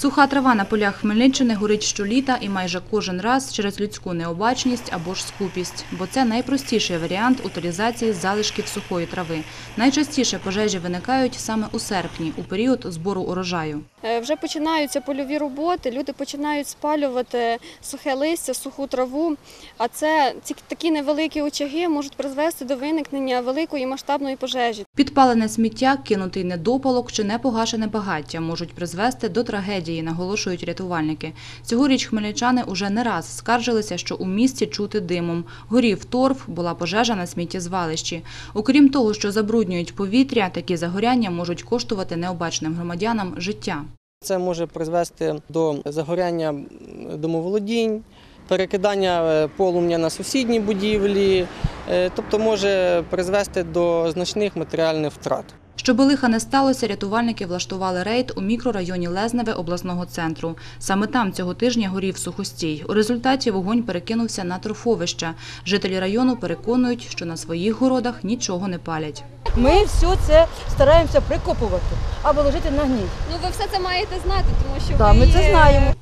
Суха трава на полях Хмельниччини горить щоліта і майже кожен раз через людську необачність або ж скупість, бо це найпростіший варіант утилізації залишків сухої трави. Найчастіше пожежі виникають саме у серпні, у період збору урожаю. Е, Вже починаються польові роботи, люди починають спалювати сухе листя, суху траву. А це ці такі невеликі очаги можуть призвести до виникнення великої масштабної пожежі. Підпалене сміття, кинутий недопалок чи непогашене багаття можуть призвести до трагедії, наголошують рятувальники. Цьогоріч хмельничани уже не раз скаржилися, що у місті чути димом. Горів торф, була пожежа на сміттєзвалищі. Окрім того, що забруднюють повітря, такі загоряння можуть коштувати необачним громадянам життя. Це може призвести до загоряння домоволодінь, перекидання е, полум'я на сусідні будівлі, е, тобто може призвести до значних матеріальних втрат. Щоби лиха не сталося, рятувальники влаштували рейд у мікрорайоні Лезневе обласного центру. Саме там цього тижня горів сухостій. У результаті вогонь перекинувся на торфовище. Жителі району переконують, що на своїх городах нічого не палять. Ми все це стараємося прикопувати або ложити на гній. Ну ви все це маєте знати, тому що Так, ми це знаємо.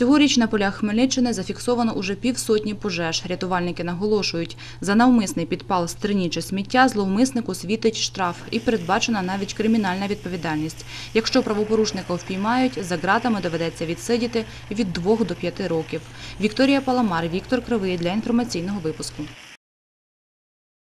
Цьогоріч на полях Хмельниччини зафіксовано уже півсотні пожеж. Рятувальники наголошують, за навмисний підпал стерні чи сміття зловмиснику світить штраф і передбачена навіть кримінальна відповідальність. Якщо правопорушника впіймають, за ґратами доведеться відсидіти від 2 до 5 років. Вікторія Паламар, Віктор Кривий для інформаційного випуску.